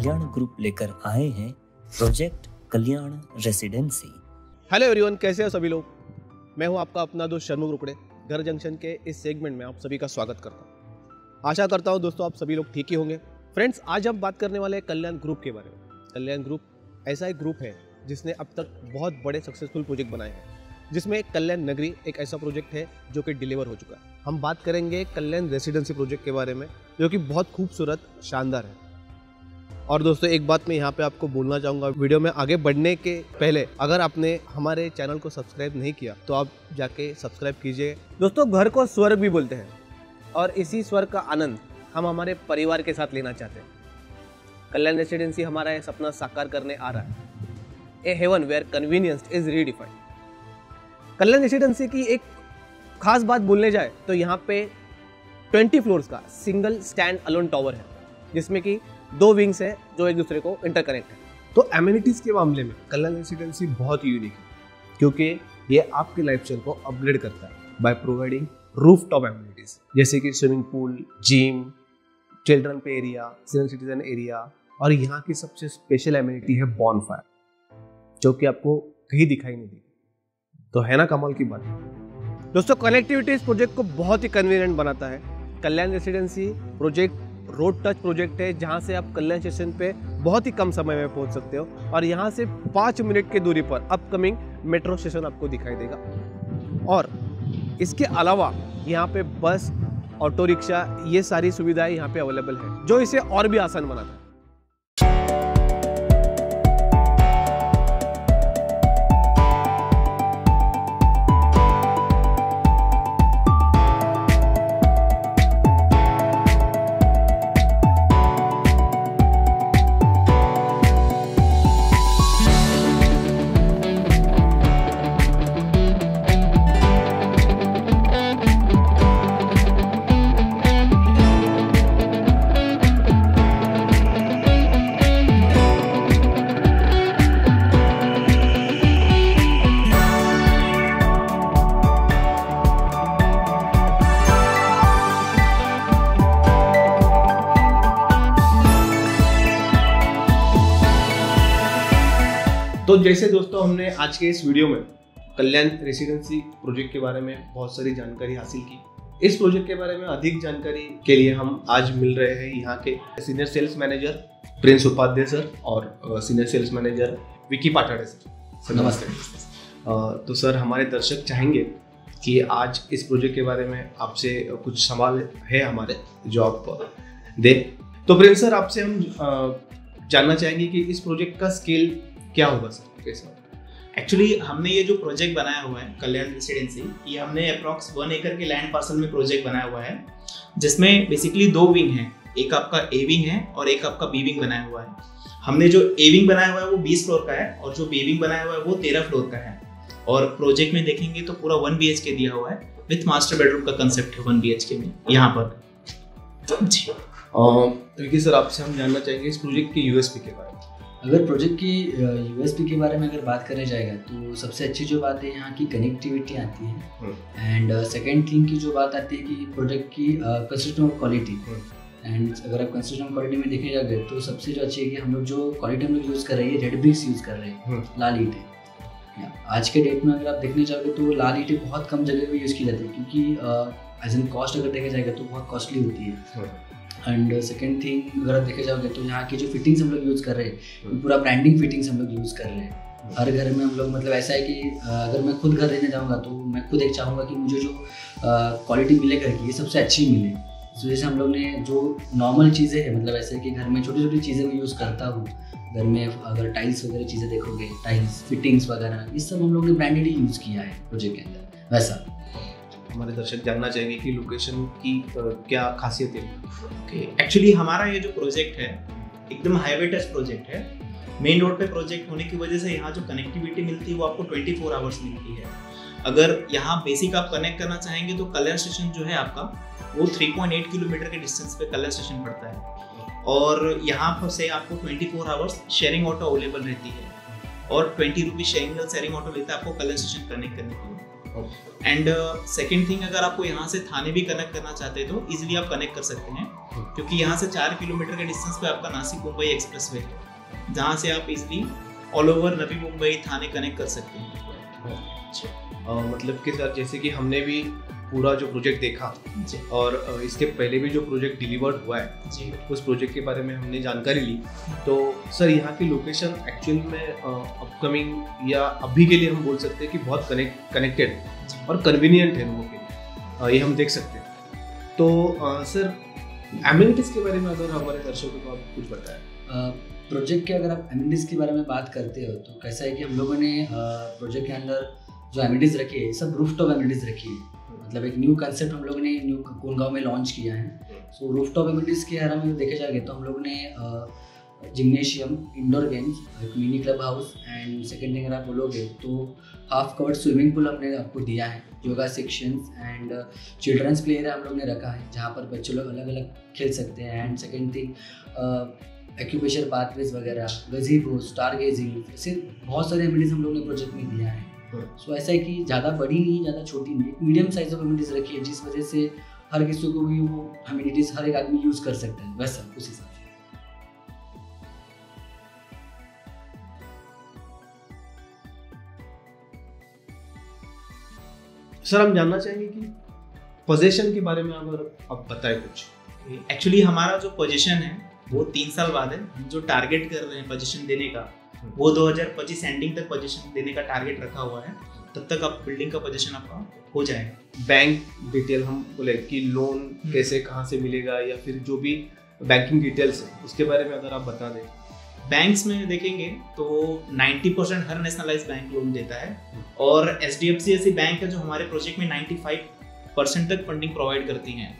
कल्याण group लेकर आए हैं project Kalyan residency. Hello everyone, कैसे हो सभी लोग? मैं हूँ आपका अपना दोस्त शर्मु रुकड़े घर जंक्शन के इस सेगमेंट में आप सभी का स्वागत करता हूँ। आशा करता हूँ दोस्तों आप सभी लोग ठीक ही होंगे। फ्रेंड्स आज हम बात करने वाले हैं कल्याण ग्रुप के बारे में। कल्याण ग्रुप ऐसा एक ग्रुप है जिसने अब तक बहुत बड़े सक्सेसफुल प्रोजेक्ट बनाए हैं। जिसमें कल्याण नगरी एक ऐसा प्रोजेक्ट है जो कि डिलीवर हो चुका है। हम बात करेंगे कल्याण रेसिडेंसी प्रोजेक्ट के बारे में, जो कि बहुत खूबसूरत, शानदार है। और दोस्तों, एक बात मैं यहाँ पे आपको बोलना चाहूँगा। वीडियो में आगे बढ़ने के पहले, अगर आपने हमारे चैनल को सब्सक्राइब नहीं किया तो आप जाके सब्सक्राइब कीजिए। दोस्तों, घर को स्वर्ग भी बोलते हैं और इसी स्वर्ग का आनंद हम हमारे परिवार के साथ लेना चाहते हैं। कल्याण रेसिडेंसी हमारा ये सपना साकार करने आ रहा है। A heaven, where convenience is redefined. Kalyan residency की एक खास बात बोलने जाए तो यहाँ पे 20 फ्लोर्स का सिंगल स्टैंड अलोन टॉवर है, जिसमें कि दो विंग्स हैं जो एक दूसरे को इंटरकनेक्ट है। तो एम्यूनिटीज़ के मामले में कल्याण रेसिडेंसी बहुत यूनिक है, क्योंकि ये आपके लाइफ स्टाइल को अपग्रेड करता है by providing rooftop amenities जैसे कि swimming pool gym children play area senior citizen area और यहाँ की सबसे स्पेशल एम्यूनिटी है बॉन फायर जो कि आपको कहीं दिखाई नहीं देगी। तो है ना कमाल की बात? दोस्तों कनेक्टिविटी इस प्रोजेक्ट को बहुत ही कन्वीनियंट बनाता है। Kalyan residency project road touch project है, जहाँ से आप कल्याण स्टेशन पे बहुत ही कम समय में पहुँच सकते हो और यहाँ से पाँच मिनट की दूरी पर अपकमिंग मेट्रो स्टेशन आपको दिखाई देगा। और इसके अलावा यहाँ पे बस, ऑटो रिक्शा, ये सारी सुविधाएँ यहाँ पे अवेलेबल है, जो इसे और भी आसान बनाता है जैसे दोस्तों हमने आज के इस वीडियो में कल्याण रेसिडेंसी प्रोजेक्ट के बारे में बहुत सारी जानकारी हासिल की। इस प्रोजेक्ट के बारे में अधिक जानकारी के लिए हम आज मिल रहे हैं यहाँ के senior sales manager Prince Upadhyay sir और senior sales manager Vicky Pathade sir sir नमस्ते। तो सर हमारे दर्शक चाहेंगे कि आज इस प्रोजेक्ट के बारे में आपसे कुछ सवाल है हमारे जो आप दें। तो प्रिंस सर आपसे हम जानना चाहेंगे कि इस प्रोजेक्ट का स्केल क्या होगा सर कैसा एक्चुअली हमने ये जो प्रोजेक्ट बनाया हुआ है कल्याण रेसिडेंसी ये हमने अप्रॉक्स वन एकड़ के लैंड पार्सल में प्रोजेक्ट बनाया हुआ है जिसमें बेसिकली दो विंग हैं। एक आपका ए विंग है और एक आपका बी विंग बनाया हुआ है। हमने जो ए विंग बनाया हुआ है वो 20 फ्लोर का है और जो बी विंग बनाया हुआ है वो 13 फ्लोर का है। और प्रोजेक्ट में देखेंगे तो पूरा वन बी के दिया हुआ है विथ मास्टर बेडरूम का कंसेप्ट है वन बी के में यहाँ पर। जी। विकी सर आपसे हम जानना चाहेंगे इस प्रोजेक्ट के यूएसपी के बारे में। अगर प्रोजेक्ट की यूएसपी के बारे में अगर बात करें जाएगा तो सबसे अच्छी जो बात है यहाँ की कनेक्टिविटी आती है। एंड सेकेंड थिंग की जो बात आती है कि प्रोजेक्ट की कंस्ट्रक्शन ऑफ़ क्वालिटी एंड अगर आप कंस्ट्रक्शन क्वालिटी में देखे जाओगे तो सबसे जो अच्छी है कि हम लोग जो क्वालिटी हम लोग यूज़ कर रहे हैं रेड ब्रिक्स यूज़ कर रहे हैं। लाल ईटें। आज के डेट में अगर आप देखने जाओगे तो लाल ईटें बहुत कम जगह पे यूज़ की जाती है क्योंकि एज एन कॉस्ट अगर देखा जाएगा तो बहुत कॉस्टली होती है। एंड सेकेंड थिंग अगर आप देखे जाओगे तो यहाँ की जो फिटिंग्स हम लोग यूज़ कर रहे हैं पूरा ब्रांडिंग फिटिंग्स हम लोग यूज़ कर रहे हैं। हर घर में हम लोग मतलब ऐसा है कि अगर मैं खुद घर रहने जाऊँगा तो मैं खुद एक चाहूँगा कि मुझे जो क्वालिटी मिले घर की, ये सबसे अच्छी मिले। इस वजह से हम लोग ने जो नॉर्मल चीज़ें हैं मतलब ऐसे कि घर में छोटी छोटी चीज़ें मैं यूज़ करता हूँ। घर में अगर टाइल्स वगैरह चीज़ें देखोगे टाइल्स फिटिंग्स वगैरह, ये सब हम लोग ने ब्रांडेड ही यूज़ किया है प्रोजेक्ट के अंदर, वैसा। हमारे दर्शक जानना चाहेंगे कि लोकेशन की क्या खासियत है? ओके एक्चुअली हमारा ये जो प्रोजेक्ट है, एकदम हाईवे टच प्रोजेक्ट है। मेन रोड पे प्रोजेक्ट होने की वजह से यहाँ जो कनेक्टिविटी मिलती है, वो आपको 24 फोर आवर्स मिलती है। अगर यहाँ बेसिक आप कनेक्ट करना चाहेंगे तो कल्याण स्टेशन जो है आपका, वो 3.8 किलोमीटर के डिस्टेंस पे कल्याण स्टेशन पड़ता है। और यहाँ पर से आपको 24 four hours sharing auto available रहती है। और twenty rupees sharing sharing auto लेता है, आपको कल्याण स्टेशन कनेक्ट करने के लिए। एंड सेकेंड थिंग अगर आपको यहाँ से थाने भी कनेक्ट करना चाहते हैं तो इजिली आप कनेक्ट कर सकते हैं। क्योंकि यहाँ से चार किलोमीटर के डिस्टेंस पे आपका नासिक मुंबई एक्सप्रेस वे है। जहाँ से आप easily all over Navi Mumbai Thane connect कर सकते हैं। अच्छा। मतलब कि सर जैसे कि हमने भी पूरा जो प्रोजेक्ट देखा और इसके पहले भी जो प्रोजेक्ट डिलीवर्ड हुआ है जी। उस प्रोजेक्ट के बारे में हमने जानकारी ली। तो सर यहाँ की लोकेशन एक्चुअल में अपकमिंग या अभी के लिए हम बोल सकते हैं कि बहुत कनेक्ट कनेक्टेड और कन्वीनियंट है लोगों के लिए। ये हम देख सकते हैं। तो सर एम्यूनिटीज़ के बारे में अगर हमारे दर्शकों को आप कुछ बताएँ। प्रोजेक्ट के अगर आप एमिनिटीज़ के बारे में बात करते हो तो कैसा है कि हम लोगों ने प्रोजेक्ट के अंदर जो एमिनिटीज़ रखी है सब रूफ टॉप एमिनिटीज़ रखी है। मतलब एक न्यू कंसेप्ट हम लोग ने न्यू कोनगांव में लॉन्च किया है। सो रूफ टॉप एमिनिटीज़ के बारे में देखे जाएगा तो हम लोग ने जिम्नेशियम इंडोर गेम्स एक mini clubhouse and second thing अगर आप बोलोगे तो हाफ़ कवर्ड स्विमिंग पूल हमने आपको दिया है। Yoga sections and children's play area हम लोग ने रखा है, जहाँ पर बच्चे लोग अलग अलग खेल सकते हैं। And second thing acupressure pathways वगैरह गजीबो स्टार गेजिंग ऐसे बहुत सारे एमिनिटीज हम लोग ने प्रोजेक्ट में दिया है। सो ऐसा है कि ज़्यादा बड़ी नहीं ज़्यादा छोटी नहीं मीडियम साइज़ ऑफ़ एमिनिटीज रखी है जिस वजह से हर किसी को भी वो एमिनिटीज हर एक आदमी यूज़ कर सकता है वैसा उस हिसाब से। सर हम जानना चाहेंगे कि पोजेशन के बारे में अगर आप बताएँ कुछ। एक्चुअली हमारा जो पोजीशन है वो तीन साल बाद है। हम जो टारगेट कर रहे हैं पोजीशन देने का वो 2025 एंडिंग तक पोजीशन देने का टारगेट रखा हुआ है तब तक आप बिल्डिंग का पोजीशन आपका हो जाएगा। बैंक डिटेल हम बोले कि लोन कैसे कहाँ से मिलेगा या फिर जो भी बैंकिंग डिटेल्स है उसके बारे में अगर आप बता दें। बैंक्स में देखेंगे तो 90 परसेंट हर नेशनलाइज बैंक लोन देता है और एच डी एफ़ सी ऐसी बैंक है जो हमारे प्रोजेक्ट में 95 परसेंट तक फंडिंग प्रोवाइड करती हैं।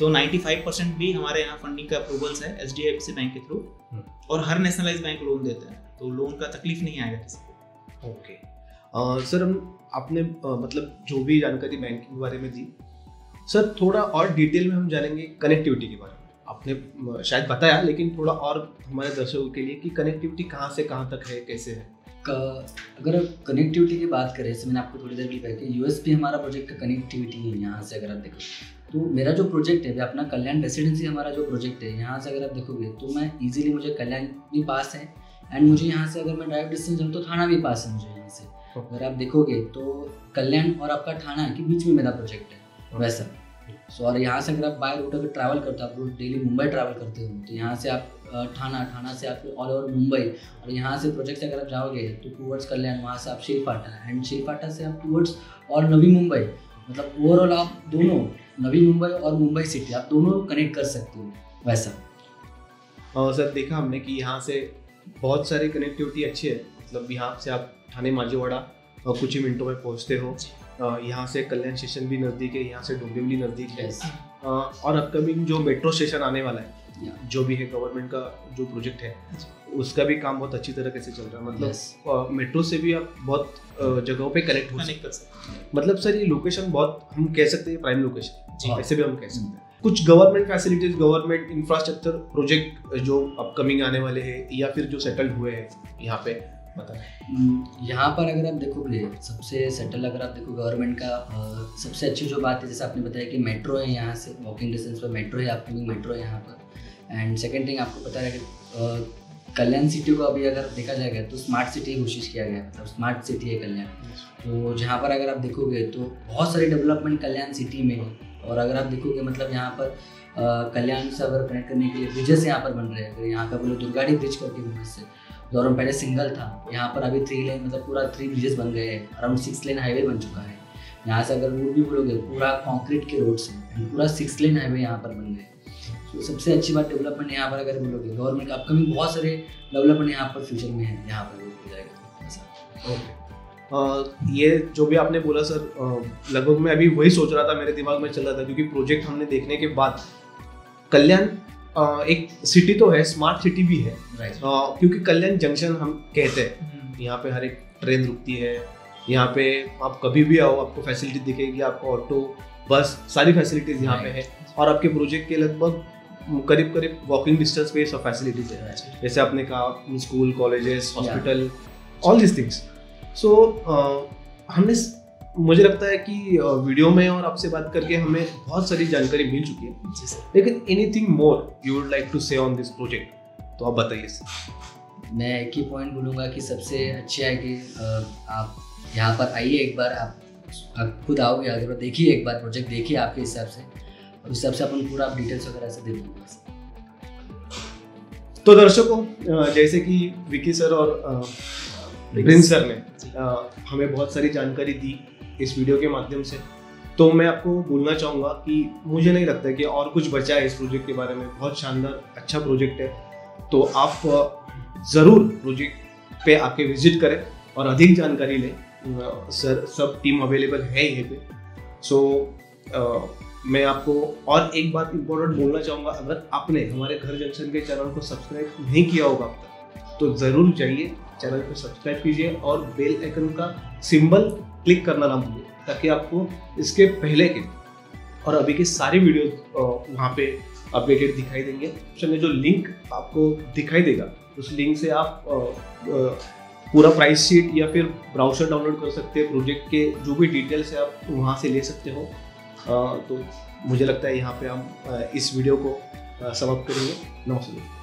तो 95 परसेंट भी हमारे यहाँ फंडिंग का अप्रूवल्स है H D F C bank के थ्रू और हर नेशनलाइज बैंक लोन देता है। तो लोन का तकलीफ़ नहीं आएगा किसी को। ओके सर हम आपने मतलब जो भी जानकारी बैंकिंग के बारे में दी सर थोड़ा और डिटेल में हम जानेंगे कनेक्टिविटी के बारे में। आपने शायद बताया लेकिन थोड़ा और हमारे दर्शकों के लिए कि कनेक्टिविटी कहाँ से कहाँ तक है कैसे है? क- अगर कनेक्टिविटी की बात करें जैसे मैंने आपको थोड़ी देर पहले कहा कि यूएसपी हमारा प्रोजेक्ट का कनेक्टिविटी है यहाँ से अगर आप देखो। तो मेरा जो प्रोजेक्ट है अपना कल्याण रेसिडेंसी हमारा जो प्रोजेक्ट है यहाँ से अगर आप देखोगे तो मैं इजीली मुझे कल्याण भी पास है एंड मुझे यहाँ से अगर मैं ड्राइव डिस्टेंस जाऊँ तो थाना भी पास है मुझे यहाँ से। अगर आप देखोगे तो कल्याण और आपका थाना के बीच में मेरा प्रोजेक्ट है वैसा। सो और यहाँ से अगर आप बाय रूट अगर ट्रैवल करते हो आप रोज डेली मुंबई ट्रैवल करते हो तो यहाँ से आप थाना थाना से आप ऑल ओवर मुंबई और यहाँ से प्रोजेक्ट से अगर आप जाओगे तो टूवर्ड्स कल्याण वहाँ से आप शिलफाटा एंड शिलफाटा से आप टूवर्ड्स और नवी मुंबई मतलब ओवरऑल आप दोनों नवी मुंबई और मुंबई सिटी आप दोनों कनेक्ट कर सकते हो वैसा। और सर देखा हमने कि यहाँ से बहुत सारी कनेक्टिविटी अच्छी है। मतलब यहाँ से आप थाने माजीवाड़ा और कुछ ही मिनटों में पहुँचते हो। यहाँ से कल्याण स्टेशन भी नज़दीक है यहाँ से डोंबिवली नज़दीक है। और अपकमिंग जो मेट्रो स्टेशन आने वाला है जो भी है गवर्नमेंट का जो प्रोजेक्ट है उसका भी काम बहुत अच्छी तरह से चल रहा है। मतलब मेट्रो से भी आप बहुत जगहों पे कनेक्ट हो सकते मतलब सर ये लोकेशन बहुत हम कह सकते हैं प्राइम लोकेशन ऐसे भी हम कह सकते हैं। कुछ government facilities government infrastructure project जो अपकमिंग आने वाले हैं या फिर जो सेटल्ड हुए हैं यहाँ पे हम्म, यहाँ पर अगर आप देखोगे सबसे सेटल अगर आप देखो गवर्नमेंट का सबसे अच्छी जो बात है जैसे आपने बताया कि मेट्रो है यहाँ से वॉकिंग डिस्टेंस पर मेट्रो है अपकमिंग मेट्रो है यहाँ पर। एंड सेकेंड थिंग आपको पता है कि कल्याण सिटी को अभी अगर देखा जाएगा तो स्मार्ट सिटी की कोशिश किया गया है। मतलब स्मार्ट सिटी है कल्याण। तो जहाँ पर अगर आप देखोगे तो बहुत सारे डेवलपमेंट कल्याण सिटी में है। और अगर आप देखोगे मतलब यहाँ पर कल्याण से अगर कनेक्ट करने के लिए ब्रिजेस यहाँ पर बन रहे हैं। अगर यहाँ का बोलो दुर्गाड़ी ब्रिज करके ब्रिज से दौरम पहले सिंगल था। यहाँ पर अभी थ्री लेन मतलब पूरा थ्री ब्रिजेस बन गए हैं। अराउंड सिक्स लेन हाईवे बन चुका है। यहाँ से अगर रोड भी बोलोगे पूरा कॉन्क्रीट के रोड्स हैं। पूरा सिक्स लेन हाईवे यहाँ पर बन गए सबसे अच्छी बात डेवलपमेंट यहाँ पर अगर बोलोगे गवर्नमेंट अपकमिंग बहुत सारे डेवलपमेंट यहाँ पर फ्यूचर में है यहाँ पर हो जाएगा। अ, ये जो भी आपने बोला सर लगभग मैं अभी वही सोच रहा था मेरे दिमाग में चल रहा था क्योंकि प्रोजेक्ट हमने देखने के बाद कल्याण एक सिटी तो है स्मार्ट सिटी भी है। राइट अ, क्योंकि कल्याण जंक्शन हम कहते हैं। यहाँ पे हर एक ट्रेन रुकती है यहाँ पे आप कभी भी आओ आपको फैसिलिटी दिखेगी आपको ऑटो बस सारी फैसिलिटीज़ यहाँ पे है। और आपके प्रोजेक्ट के लगभग करीब करीब वॉकिंग डिस्टेंस पे सब फैसिलिटीज़ है जैसे आपने कहा school colleges hospital all this things so हमने मुझे लगता है कि वीडियो में और आपसे बात करके हमें बहुत सारी जानकारी मिल चुकी है। लेकिन anything more you would like to say on this project तो आप बताइए सर। मैं एक ही पॉइंट बोलूँगा कि सबसे अच्छा है कि आप यहाँ पर आइए एक बार आप आप खुद आओगे आगे देखिए एक बार प्रोजेक्ट देखिए आपके हिसाब से। उस हिसाब से अपन पूरा डिटेल्स वगैरह से देख लूँगा तो दर्शकों जैसे कि विकी सर और प्रिंस सर ने हमें बहुत सारी जानकारी दी इस वीडियो के माध्यम से। तो मैं आपको बोलना चाहूँगा कि मुझे नहीं लगता कि और कुछ बचा है इस प्रोजेक्ट के बारे में। बहुत शानदार अच्छा प्रोजेक्ट है। तो आप ज़रूर प्रोजेक्ट पे आके विज़िट करें और अधिक जानकारी लें। सर सब टीम अवेलेबल है यहीं पे। सो मैं आपको और एक बात इम्पोर्टेंट बोलना चाहूँगा, अगर आपने हमारे घर जंक्शन के चैनल को सब्सक्राइब नहीं किया होगा अब तक तो ज़रूर जाइए चैनल को सब्सक्राइब कीजिए और बेल आइकन का सिंबल क्लिक करना ना भूलिए, ताकि आपको इसके पहले के और अभी के सारे वीडियो वहाँ पे अपडेटेड दिखाई देंगे। ऑप्शन जो लिंक आपको दिखाई देगा, उस लिंक से आप पूरा प्राइस शीट या फिर ब्राउज़र डाउनलोड कर सकते हैं प्रोजेक्ट के जो भी डिटेल्स है आप वहाँ से ले सकते हो। तो मुझे लगता है यहाँ पे हम इस वीडियो को समाप्त करेंगे। नमस्ते।